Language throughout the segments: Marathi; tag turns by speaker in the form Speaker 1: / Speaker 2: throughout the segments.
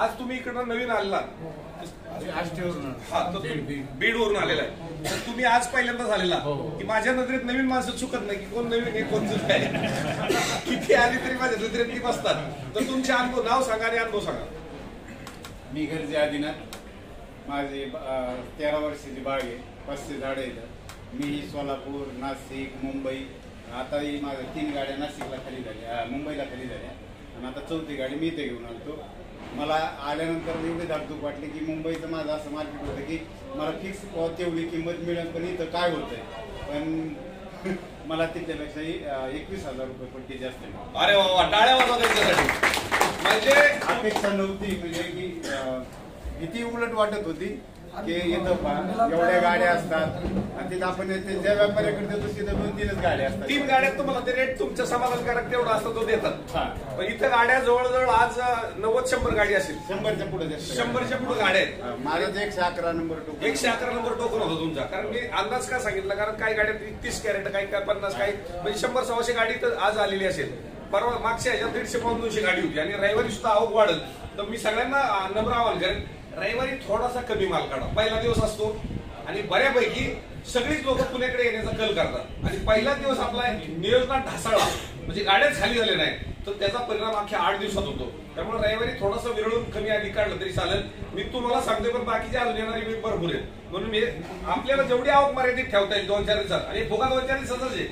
Speaker 1: आज तुम्ही इकडनं नवीन आलेला
Speaker 2: आष्टीवरून
Speaker 1: हा तर बीड वरून आलेला आहे. तर तुम्ही आज पहिल्यांदाच आलेला. की माझ्या नजरेत नवीन माणसं चुकत नाही की कोण नवीन आहे कोण जुनं आहे. किती आली तरी माझ्या नजरेत ती बसतात. तर तुमचे अनुभव नाव सांगा आणि अनुभव सांगा.
Speaker 2: मी घरचे आदिनाथ. माझी तेरा वर्षाची बाग आहे. पाचशे झाडं आहेत. मी सोलापूर नाशिक मुंबई. आताही माझ्या तीन गाड्या नाशिकला खाली झाल्या मुंबईला खाली झाल्या. आणि आता चौथी गाडी मी इथे घेऊन आलतो. मला आल्यानंतर एवढी धाकधूक वाटली की मुंबईचं माझं असं मार्केट होतं की मला फिक्स तेवढी किंमत मिळेल पण इथं काय होतंय? पण मला तिथल्यापेक्षाही एकवीस हजार रुपये पट्टी जास्त मिळाली.
Speaker 1: अरे वा वा, टाळ्या वाजवा त्यांच्यासाठी म्हणजे
Speaker 2: अपेक्षा नव्हती म्हणजे की भीती उलट वाटत होती. की इथं एवढ्या गाड्या असतात. आणि तिथं आपण येते ज्या व्यापाऱ्याकडे देतो तिथं दोन तीनच गाड्या असतात.
Speaker 1: तीन गाड्यात तुम्हाला ते रेट तुमच्या समाधानकारक तेवढा असतो तो देतात.
Speaker 2: हा.
Speaker 1: पण इथं गाड्या जवळजवळ आज नव्वद शंभर गाडी असेल.
Speaker 2: शंभरच्या पुढे
Speaker 1: शंभरच्या पुढे गाड्या आहेत.
Speaker 2: माझाच एकशे अकरा नंबर टोकन.
Speaker 1: एकशे अकरा नंबर टोकन होता तुमचा. कारण मी अंदाज का सांगितला? कारण काही गाड्यात तीस कॅरेट काही काय पन्नास काही म्हणजे शंभर सव्वाशे गाडी तर आज आलेली असेल. परवा मागच्या ह्याच्यात दीडशे पाऊन दोनशे गाडी होती. आणि रविवारी सुद्धा आवक वाढत तर मी सगळ्यांना नम्र आवाहन करेन रविवारी थोडासा कमी माल काढा. पहिला दिवस असतो आणि बऱ्यापैकी सगळीच लोक पुण्याकडे येण्याचा कल करतात. आणि पहिला दिवस आपला नियोजना ढासळला म्हणजे गाड्याच खाली झाले नाही तर त्याचा परिणाम अख्ख्या आठ दिवसात होतो. त्यामुळे रविवारी थोडासा विरळून कमी आधी काढलं तरी चालेल. मी तुम्हाला सांगते पण बाकीचे अजून येणारी मी भरपूर आहेत. म्हणून मी आपल्याला जेवढी आवक मर्यादित ठेवता येईल दोन चार दिवसात आणि फुगा दोन चार दिवसातच आहे.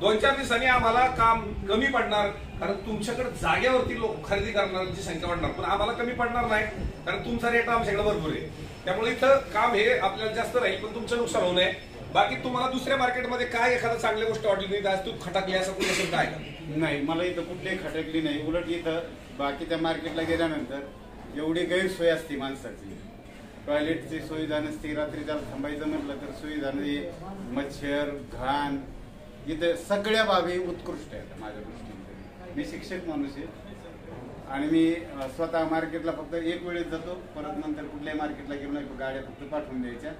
Speaker 1: दोन चार दिवसांनी आम्हाला काम कमी पडणार कारण तुमच्याकडे जागेवरती लोक खरेदी करणाऱ्यांची संख्या वाढणार. पण आम्हाला कमी पडणार नाही कारण तुमचा रेट आमच्याकडे भरपूर आहे. त्यामुळे इथं काम हे आपल्याला जास्त राहील पण तुमचं नुकसान होऊ नये. बाकी तुम्हाला दुसऱ्या मार्केटमध्ये काय एखादं चांगली गोष्ट वाटली नाही आज तू खटाकली असं कुठे शब्द आहे
Speaker 2: नाही मला इथं कुठलीही खटकली नाही. उलट इथं बाकीच्या मार्केटला गेल्यानंतर एवढी गैरसोय असते माणसाची. टॉयलेटची सुविधा नसते रात्री जर थांबायचं म्हटलं तर सुविधा नाही मच्छर घाण इथे सगळ्या बाबी उत्कृष्ट आहेत माझ्या दृष्टीने मी शिक्षक माणूस आहे आणि मी स्वतः मार्केटला फक्त एक वेळेस जातो परत नंतर कुठल्याही मार्केटला गेलो नाही गाड्या फक्त पाठवून द्यायच्या.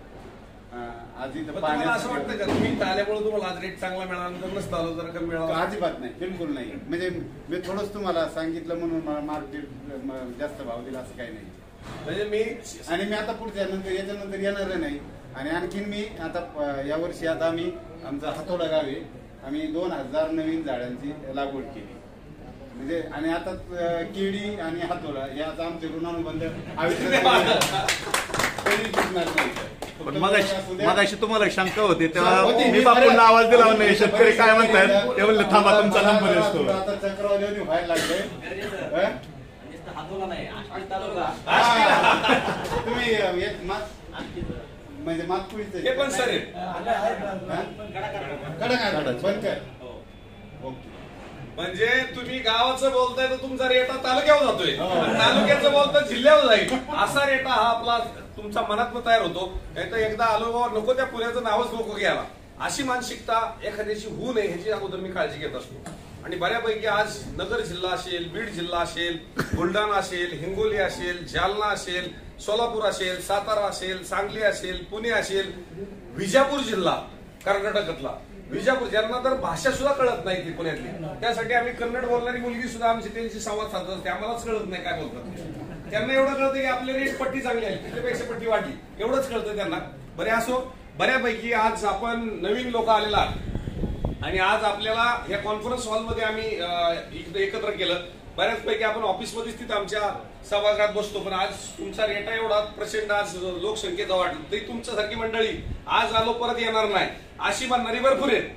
Speaker 1: तुम्हाला असं वाटतं का तुम्ही आल्यामुळे तुम्हाला आज रेट चांगला मिळाला नसतं आलं जर कमी मिळाला?
Speaker 2: अजिबात नाही बिलकुल नाही. म्हणजे मी थोडंच तुम्हाला सांगितलं म्हणून मला मार्केट जास्त भाव दिला असं काही नाही.
Speaker 1: म्हणजे मी
Speaker 2: आणि मी आता पुढच्या नंतर याच्यानंतर येणार नाही. आणि आणखीन मी आता यावर्षी आता आम्ही आमचं हातोडा गावी आम्ही दोन हजार नवीन झाडांची लागवड केली. म्हणजे आणि आता केळी आणि हातोडा याचा आमचे ऋणानुबंध
Speaker 3: मगाशी तुम्हाला शंका होती. तेव्हा मी बापूंना आवाज दिला नाही शेतकरी काय म्हणतात ते म्हणले थांबा तुमचा नंबर असतो
Speaker 2: आता चक्रवाले व्हायला लागले?
Speaker 4: हातोला नाही आष्टी तालुका.
Speaker 2: तुम्ही म्हणजे मातपुळीचं
Speaker 1: हे पण सर
Speaker 2: बंद कर. ओके.
Speaker 1: म्हणजे तुम्ही गावाचं बोलताय तर तुमचा रेटा तालुक्यावर जातोय.
Speaker 2: हो.
Speaker 1: तालुक्याचं बोलता जिल्ह्यावर जाईल. असा रेटा हा आपला तुमचा मनात तयार होतो. नाही तर एकदा आलो बाबा नको त्या पुण्याचं नावच नको घ्यायला. अशी मानसिकता एखाद्याची होऊ नये ह्याची अगोदर मी काळजी घेत असतो. आणि बऱ्यापैकी आज नगर जिल्हा असेल बीड जिल्हा असेल बुलढाणा असेल हिंगोली असेल जालना असेल सोलापूर असेल सातारा असेल सांगली असेल पुणे असेल विजापूर जिल्हा कर्नाटकातला. विजापूर ज्यांना तर भाषा सुद्धा कळत नाही ती पुण्यातली. त्यासाठी आम्ही कन्नड बोलणारी मुलगी सुद्धा आमची त्यांची संवाद साधत असते. आम्हालाच कळत नाही काय बोलतात त्यांना एवढं कळतं की आपली रेट पट्टी चांगली आहे. तिथेपेक्षा पट्टी वाढली. एवढंच कळतं त्यांना. बरे असो. बऱ्यापैकी आज आपण नवीन लोक आलेला आणि आज आपल्याला या कॉन्फरन्स हॉलमध्ये आम्ही एकत्र केलं. बऱ्याचपैकी आपण ऑफिसमध्येच तिथं आमच्या सभागृहात बसतो पण आज तुमचा रेटा एवढा प्रचंड आज लोकसंख्येचा वाटलं तरी तुमच्यासारखी मंडळी आज आलो परत येणार नाही. अशी म्हणणारी भरपूर आहेत.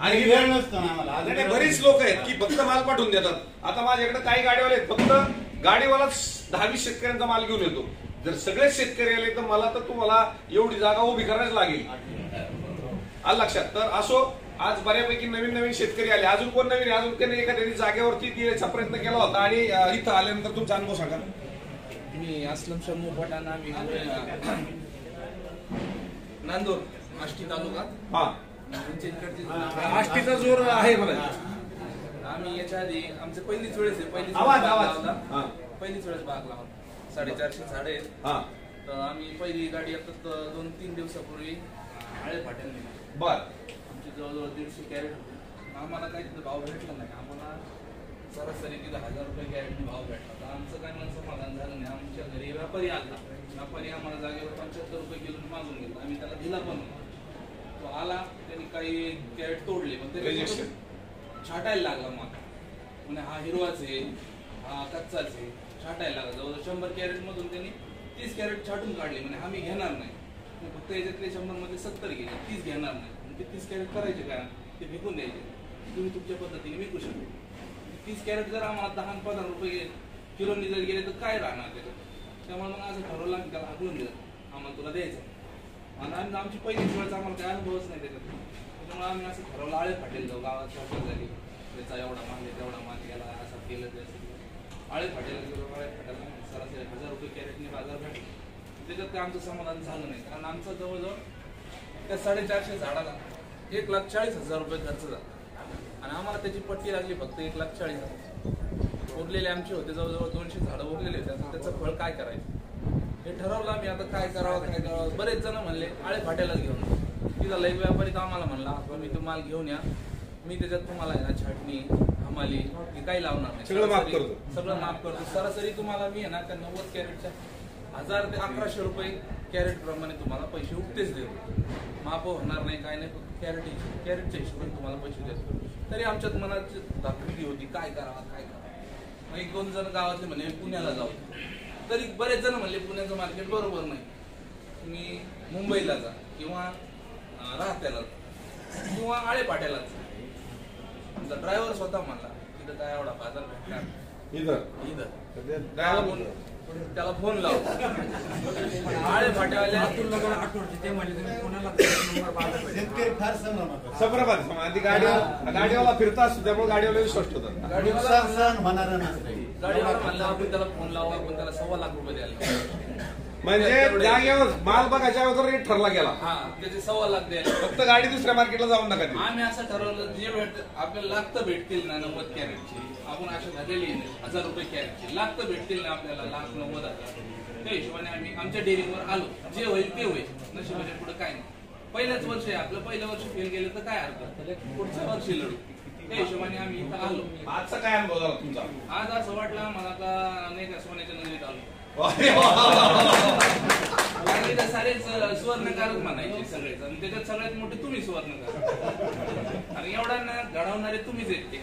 Speaker 2: आणि
Speaker 1: बरीच लोक आहेत की फक्त माल पाठवून देतात. आता माझ्याकडे काही गाडीवाले आहेत. फक्त गाडीवालाच दहावीस शेतकऱ्यांचा माल घेऊन येतो. जर सगळेच शेतकरी आले तर मला तर तुम्हाला एवढी जागा उभी करायच लागेल. आलं लक्षात? तर असो आज बऱ्यापैकी नवीन नवीन शेतकरी आले. अजून कोण नवीन? अजून कोणी एखाद्याने जागेवरती देण्याचा प्रयत्न केला होता आणि इथं आल्यानंतर तुमचा अनुभव सांगा
Speaker 5: मी असलम शमू पठाण आम्ही नांदूर आष्टी तालुका.
Speaker 1: हा. आष्टीचा जोर आहे मला
Speaker 5: आम्ही याच्या आधी आमचे पहिलीच वेळेस आहे. पहिलीच
Speaker 1: आवाज, आवाज. हा.
Speaker 5: पहिलीच वेळेस बाग लावला. साडेचारशे झाडे आहेत.
Speaker 1: हा.
Speaker 5: तर आम्ही पहिली गाडी आता दोन तीन दिवसापूर्वी आळे फाट्याला
Speaker 1: बर.
Speaker 5: जवळजवळ दीडशे कॅरेट होते. आम्हाला काही तिथं भाव भेटला नाही. आम्हाला सरासरी तिथं हजार रुपये कॅरेटने भाव भेटला तर आमचं काय मन समाधान झालं व्यापारी आला. व्यापारी आम्हाला जागेवर पंच्याहत्तर रुपये किलो मागून गेला आम्ही त्याला दिला पण तो आला त्यांनी काही कॅरेट तोडले पण त्याने
Speaker 1: Rejection.
Speaker 5: छाटायला लागला मग. म्हणजे हा हिरवाच आहे हा कच्चाच आहे. छाटायला लागला. जवळजवळ शंभर कॅरेट मधून त्यांनी तीस कॅरेट छाटून काढले. म्हणजे आम्ही घेणार नाही. फक्त याच्यातले शंभरमध्ये सत्तर गेले. तीस घेणार नाही. ते तीस कॅरेट करायचे काय ते विकून द्यायचे. तुम्ही तुमच्या पद्धतीने विकू शकता. तीस कॅरेट जर आम्हाला दहा आणि पंधरा रुपये किलोनी जर गेले तर काय राहणार त्याच्यात? त्यामुळे मग असं ठरवलं आम्ही त्याला हाकलून दिलं. आम्हाला तुला द्यायचं. आणि आम्ही आमची पहिलीच वेळेस आम्हाला काय अनुभवच नाही त्याच्यात. त्याच्यामुळे आम्ही असं ठरवलं आळे फाटेल जाऊ गावात चौकट झाली. त्याचा एवढा माल आहे तेवढा माल गेला असं केलं ते असं आळे फाटेल गेलो आळे फाटायला सरासरी हजार रुपये कॅरेटने बाजार भेटला. त्याच्यात ते आमचं समाधान झालं नाही. कारण आमचं जवळजवळ त्या साडेचारशे झाडाला एक लाख चाळीस हजार रुपये खर्च झाला. आणि आम्हाला त्याची पट्टी लागली फक्त एक लाख चाळीस हजार. उरलेले आमचे होते जवळजवळ दोनशे झाडं उरलेले होते. त्याचं फळ काय करायचं? हे ठरवलं आम्ही आता काय करावं काय करावं? बरेच जण म्हणले आळे फाट्यालाच घेऊन. तिथं लई व्यापारी तर आम्हाला म्हणला तुम्ही तो माल घेऊन या. मी त्याच्यात तुम्हाला ना छाटणी हमाली हे काही लावणार नाही.
Speaker 1: सगळं माफ
Speaker 5: सरासरी-
Speaker 1: करतो.
Speaker 5: सगळं माफ करतो. सरासरी तुम्हाला मी आहे ना त्या नव्वद कॅरेटच्या हजार ते अकराशे रुपये कॅरेट प्रमाणे तुम्हाला पैसे उगतेच देऊ. माफ होणार नाही काय नाही फक्त कॅरेट कॅरेटच्या हिशोबाने तुम्हाला पैसे देतो तरी आमच्यात मनाची दाखवली होती काय करावं काय करावं? मग एक दोन जण गावातले म्हणले पुण्याला जाऊ तरी बरेच जण म्हणले पुण्याचं मार्केट बरोबर नाही. तुम्ही मुंबईला जा किंवा राहत्याला जा. किंवा आळेपाट्याला जा. ड्रायव्हर स्वतः म्हणला तिथं काय एवढा बाजार भेटणार
Speaker 1: इथं?
Speaker 5: इथं. त्याला फोन त्याला फोन लाव. आळे फाट्यावाल्या
Speaker 2: शेतकरी फार संभ्रमात असतात.
Speaker 1: सप्रभात आधी गाडीवर गाडीवाला फिरता असतो त्यामुळे गाडीवाला विश्वास ठेवतात
Speaker 5: गाडीवाला
Speaker 2: होणारं.
Speaker 5: गाडीवाला म्हणला आपण त्याला फोन लावू आपण त्याला सव्वा लाख रुपये द्यायला
Speaker 1: म्हणजे जागेवर माल बघायच्या अगोदर रेट ठरला गेला.
Speaker 5: हा त्याचे सव्वा लाख द्यायला
Speaker 1: फक्त गाडी दुसऱ्या मार्केटला जाऊन नका देऊ.
Speaker 5: आम्ही असं ठरवलं जे भेट आपल्याला लागतं भेटतील ना नव्वद कॅरेटची. आपण अशा झालेली हजार रुपये कॅरेटची. लागतं भेटतील ना आपल्याला लाख नव्वद हजार. त्या हिशोबाने आम्ही आमच्या डेअरीवर आलो. जे होईल ते होईल. नशिबाने पुढे काय नाही. पहिल्याच वर्ष आहे आपलं. पहिलं वर्ष फेल गेलं तर काय हरकत पुढच्या वर्षी लढू. त्या हिशोबाने आम्ही इथं आलो.
Speaker 1: आजचा काय अनुभव झाला तुमचा?
Speaker 5: आज असं वाटलं मला का नाही का सोन्याच्या नजरेत आलो. सारेच सुवर्णकारच म्हणायचे सगळेच. आणि त्याच्यात सगळ्यात मोठे तुम्ही सुवर्णकार आणि एवढ्यांना घडवणारे तुम्हीच आहेत ते.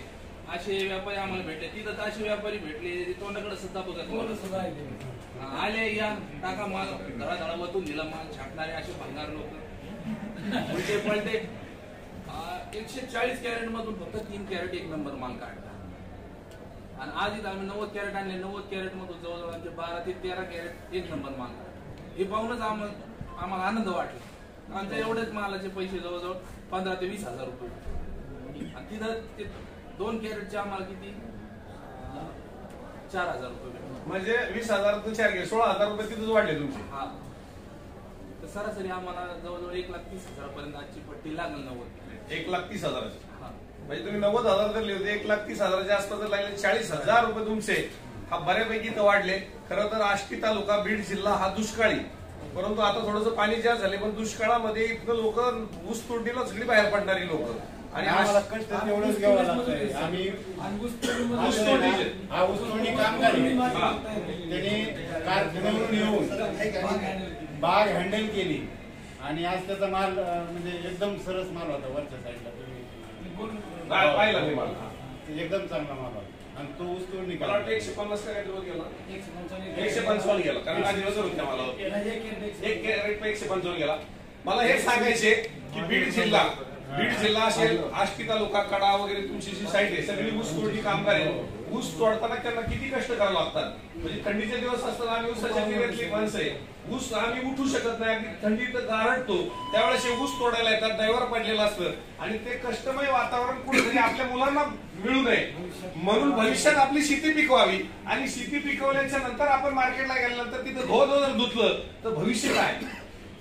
Speaker 5: असे व्यापारी आम्हाला भेटले. तिथं तर असे व्यापारी भेटले. तोंडाकडे सुद्धा बघत आले या टाका माल. धडा वतून दिला माल. छाटणारे असे भंगार लोक. उलटे पलटे. आ, एकशे चाळीस कॅरेट मधून फक्त तीन कॅरेट एक नंबर माल काढला आणि आज इथं आम्ही नव्वद कॅरेट आणले. नव्वद कॅरेट मधून जवळजवळ आमचे बारा ते तेरा कॅरेट एक नंबर माल काढला. हे पाहूनच आम्हाला आम्हाला आनंद वाटला. आमच्या एवढेच मालाचे पैसे जवळजवळ पंधरा ते वीस हजार रुपये. आणि तिथं ते दोन कॅरेटचे आम्हाला किती? चार हजार रुपये.
Speaker 1: म्हणजे वीस हजार चार गेले सोळा हजार रुपये तिथंच वाढले तुमचे.
Speaker 5: हा. तर सरासरी आम्हाला जवळजवळ एक लाख तीस हजारापर्यंत आजची पट्टी लागेल नव्वद.
Speaker 1: एक लाख तीस हजाराचे. म्हणजे तुम्ही नव्वद हजार धरले होते एक लाख तीस हजाराच्या आसपास जर लागले चाळीस हजार रुपये तुमचे. हा बऱ्यापैकी इथं वाढले. खरं तर आष्टी तालुका बीड जिल्हा हा दुष्काळी. परंतु आता थोडंसं पाणी जास्त झाले पण दुष्काळामध्ये इतकं लोक ऊस तोडणीला सगळी बाहेर पडणारी लोक.
Speaker 2: आणि आम्हाला कष्ट तेवढंच घ्यावं लागतंय. आम्ही
Speaker 1: ऊसतोडणीचे.
Speaker 2: हा ऊसतोडणी कामगार आहे. त्यांनी कारखान्यावरून येऊन बाग हँडल केली. आणि आज त्याचा माल अं, म्हणजे एकदम सरस माल होता वरच्या साईडला. तुम्ही
Speaker 1: पाहिला मी मला.
Speaker 2: एकदम चांगला माल होता. आणि तो ऊस तोडणी
Speaker 1: मला वाटतं. एकशे पन्नास का काहीतरी वर गेला. एकशे पंचावन्न गेला. कारण माझी नजर होती मला एक कॅरेट एकशे पंचावन्न गेला. मला हे सांगायचे की बीड जिल्हा बीड जिल्हा असेल आष्टी तालुका कडा वगैरे तुमची जी साईड आहे सगळी ऊस तोडणी कामगार आहे. ऊस तोडताना त्यांना किती कष्ट करावे लागतात? म्हणजे थंडीचे दिवस असताना आम्ही ऊसाच्या निर्यातली माणसं आहे ऊस आम्ही उठू शकत नाही अगदी थंडीत गारटतो. त्यावेळेस हे ऊस तोडायला येतात दैवर पडलेलं असतं. आणि ते कष्टमय वातावरण कुठेतरी आपल्या मुलांना मिळू नये. म्हणून भविष्यात आपली शेती पिकवावी. आणि शेती पिकवल्याच्या नंतर आपण मार्केटला गेल्यानंतर तिथं धो धो जर धुतलं तर भविष्य काय?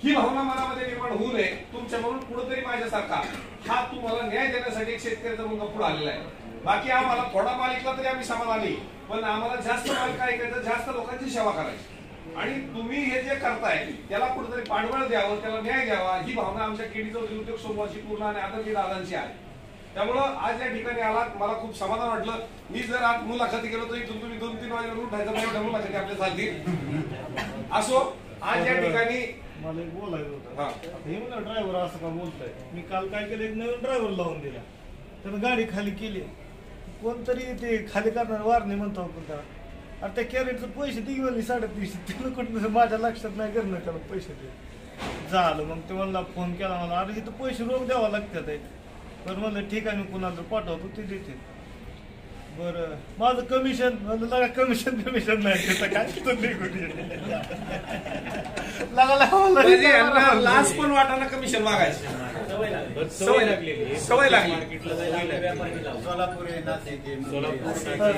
Speaker 1: ही भावना मनामध्ये निर्माण होऊ नये. तुमच्या म्हणून कुठेतरी माझ्यासारखा. हा तुम्हाला न्याय देण्यासाठी एक शेतकऱ्याचा मुलगा पुढे आलेला आहे. बाकी आम्हाला थोडा माल ऐकला तरी आम्ही समाधानी. पण आम्हाला जास्त माल काय ऐकायचं जास्त लोकांची सेवा करायची. आणि तुम्ही हे जे करताय त्याला कुठेतरी पाठबळ द्यावं त्याला न्याय द्यावा ही भावना आमच्या केडीचा उद्योग समूहाची पूर्ण आणि आदरणीय दादांची आहे. त्यामुळं आज या ठिकाणी आलात मला खूप समाधान वाटलं. मी जर आज मुलाखती गेलो तरी तुम्ही दोन तीन वाजेला उठायचं नाही मुलाखती आपल्या चालतील. असो आज या ठिकाणी
Speaker 6: मला एक बोलायचं होतं.
Speaker 1: हा.
Speaker 6: आता हे म्हणलं ड्रायव्हर असं का बोलताय? मी काल काय केलं एक नवीन ड्रायव्हर लावून दिला. त्यानं गाडी खाली केली. कोणतरी ते खाली करणार वारणे म्हणतो आपण त्याला. अरे त्या कॅरेटचे पैसे ती गेली साडेतीनशे. त्यानं कुठं माझ्या लक्षात नाही करणं त्याला पैसे दे झालं मग ते मला फोन केला मला. अरे इथं पैसे रोख द्यावा लागतात. बरं म्हणलं ठीक आहे मी कुणाला तर पाठवतो ते देते बरं. माझं कमिशन लगा कमिशन कमिशन नाही. त्याचं काय निघून. लगा लगा.
Speaker 1: लाच पण वाटाणा कमिशन मागायचं. सवय लागली. सवय लागली.
Speaker 2: सोलापूर.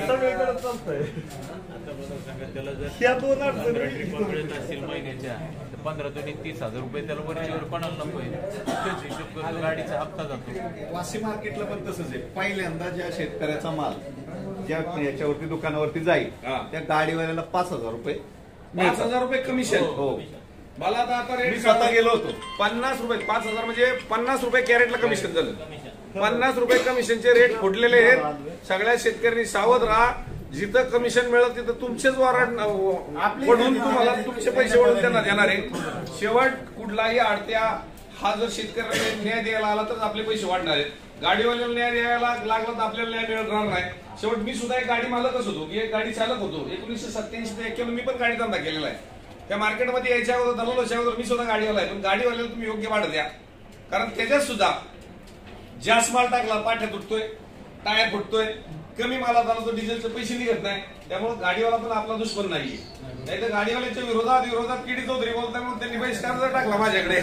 Speaker 6: सगळीकडे चालतंय. ह्या दोन अडचणी
Speaker 7: मिळत असतील महिन्याच्या पंधरा दोन्ही तीस हजार रुपये त्याला वरच्यावर पणाला नको हिशोब गाडीचा हप्ता जातो.
Speaker 3: वाशी मार्केटला पण तसंच आहे. पहिल्यांदा ज्या शेतकऱ्याचा माल ज्या याच्यावरती दुकानावरती जाईल.
Speaker 1: हा.
Speaker 3: त्या गाडीवाल्याला पाच हजार रुपये
Speaker 1: पाच
Speaker 3: मिळतात.
Speaker 1: हजार रुपये कमिशन
Speaker 3: हो
Speaker 1: मला आता आता
Speaker 3: मी
Speaker 1: रेट
Speaker 3: स्वतः गेलो होतो.
Speaker 1: पन्नास रुपये पाच हजार म्हणजे पन्नास रुपये कॅरेटला कमिशन झालं. पन्नास रुपये कमिशनचे रेट फुटलेले आहेत. सगळ्या शेतकऱ्यांनी सावध राहा. जिथं कमिशन मिळत तिथं तुमचेच वॉरंट पडून तुम्हाला तुमचे पैसे वळून त्यांना देणार आहे. शेवट कुठलाही आडत्या हा जर शेतकऱ्याला न्याय द्यायला आला तर आपले पैसे वाढणार आहेत. गाडीवाल्याला न्याय द्यायला लागला तर आपल्याला न्याय मिळणार नाही. शेवट मी सुद्धा एक गाडी मालकच होतो की एक गाडी चालक होतो. एकोणीसशे सत्याऐंशी ते एक्क्याण्णव मी पण गाडी धंदा केलेला आहे. त्या मार्केटमध्ये यायच्या अगोदर दलालाच्या अगोदर मी सुद्धा गाडीवाला आहे. पण गाडीवाल्याला तुम्ही योग्य वाढ द्या. कारण त्याच्यात सुद्धा जास्त माल टाकला पाठ्या तुटतोय टायर फुटतोय. कमी मालात आला तर डिझेलचे पैसे निघत नाही. त्यामुळे गाडीवाला पण आपला दुश्मन नाहीये. नाही तर गाडीवाल्याच्या विरोधात विरोधात किडी चौधरी बोलताय म्हणून त्यांनी बहिष्कार जर टाकला माझ्याकडे.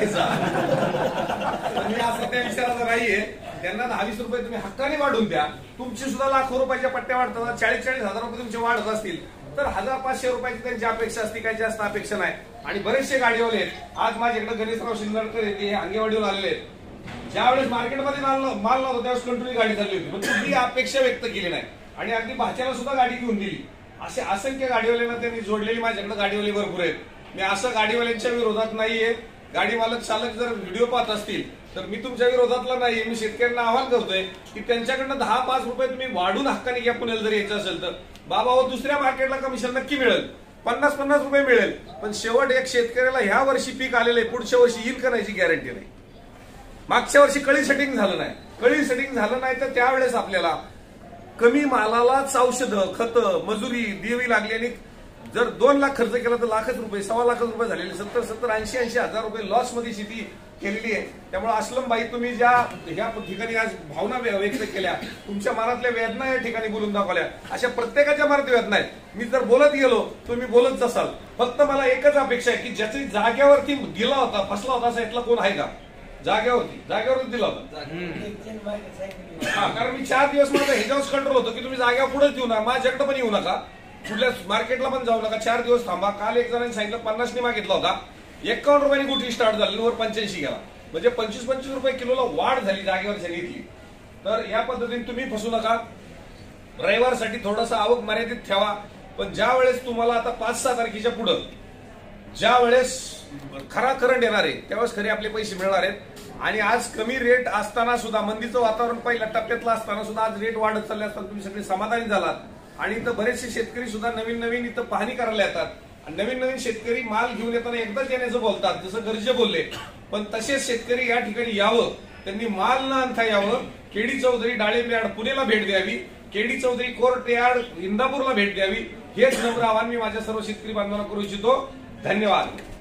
Speaker 1: मी असं त्या विचाराचा नाहीये. त्यांना दहा वीस रुपये तुम्ही हक्काने वाढून द्या. तुमची सुद्धा लाखो रुपयाच्या पट्ट्या वाढतात. चाळीस चाळीस हजार रुपये तुमचे वाढत असतील. तर हजार पाचशे रुपयाची त्यांची अपेक्षा असते काही जास्त अपेक्षा नाही. आणि बरेचसे गाडीवाले आहेत. आज माझ्याकडे गणेशराव शिंदळकर येते हे अंगेवाडीवर आलेले आहेत. ज्यावेळेस मार्केटमध्ये माल माल नव्हता त्यावेळेस कंट्रोल गाडी चालली होती. म्हणजे पण तुम्ही अपेक्षा व्यक्त केली नाही. आणि अगदी भाच्याला सुद्धा गाडी घेऊन दिली असे असंख्य गाडीवाल्यांना त्यांनी जोडलेली माझ्याकडे गाडीवाले भरपूर आहेत. मी असं गाडीवाल्यांच्या विरोधात नाहीये. गाडी मालक चालक जर व्हिडिओ पाहत असतील तर मी तुमच्या विरोधातला नाहीये. मी शेतकऱ्यांना आवाहन करतोय की त्यांच्याकडनं दहा पाच रुपये तुम्ही वाढून हक्काने घ्या पुण्याला जर यायचं असेल तर. बाबा हो दुसऱ्या मार्केटला कमिशन नक्की मिळेल. पन्नास पन्नास रुपये मिळेल. पण शेवट एक शेतकऱ्याला ह्या वर्षी पीक आलेलं आहे. पुढच्या वर्षी येईल करायची गॅरंटी नाही. मागच्या वर्षी कळी सेटिंग झालं नाही. कळी सेटिंग झालं नाही तर त्यावेळेस आपल्याला कमी मालालाच औषधं खतं मजुरी द्यावी लागली आणि जर दोन लाख खर्च केला तर लाखच रुपये सव्वा लाख रुपये झालेले. सत्तर सत्तर ऐंशी ऐंशी हजार रुपये लॉसमध्ये शेती केलेली आहे. त्यामुळे असलम बाई तुम्ही ज्या ह्या ठिकाणी आज भावना व्यक्त केल्या तुमच्या मनातल्या वेदना या ठिकाणी बोलून दाखवल्या. अशा प्रत्येकाच्या मनात वेदना आहेत. मी जर बोलत गेलो तुम्ही बोलत जासाल. फक्त मला एकच अपेक्षा आहे की ज्याची जाग्यावरती गेला होता फसला होता असा यातला कोण आहे का? जाग्यावरती जागेवरच दिला होता. हा कारण मी चार दिवस माझा ह्याच्यावरच कंट्रोल होतो की तुम्ही जाग्यावर पुढेच देऊ नका. माझ्याकडे पण येऊ नका. कुठल्या मार्केटला पण जाऊ नका. चार दिवस थांबा. काल एक जणांनी सांगितलं पन्नासनी मागितला होता. एकावन्न रुपयांनी गुठी स्टार्ट झाली वर पंच्याऐंशी गेला. म्हणजे पंचवीस पंचवीस रुपये किलोला वाढ झाली जागेवरच्या घेतली तर या पद्धतीने तुम्ही फसू नका. रविवारसाठी थोडासा आवक मर्यादित ठेवा. पण ज्या वेळेस तुम्हाला आता पाच सहा तारखेच्या पुढं ज्या वेळेस खरा करंट येणार आहे त्यावेळेस खरे आपले पैसे मिळणार आहेत. आणि आज कमी रेट असताना सुद्धा मंदीचं वातावरण पहिल्या टप्प्यातलं असताना सुद्धा आज रेट वाढत चालले असताना तुम्ही सगळे समाधानी झालात. आणि इथं बरेचसे शेतकरी सुद्धा नवीन नवीन इथं पाहणी करायला येतात. आणि नवीन नवीन शेतकरी माल घेऊन येताना एकदाच येण्याचं बोलतात जसं गरजे बोलले. पण तसेच शेतकरी या ठिकाणी यावं त्यांनी माल न आणता यावं. केडी चौधरी डाळिंब यार्ड पुणेला भेट द्यावी. केडी चौधरी कोर्ट यार्ड इंदापूरला भेट द्यावी. हेच नम्र आव्हान मी माझ्या सर्व शेतकरी बांधवांना करू इच्छितो. धन्यवाद.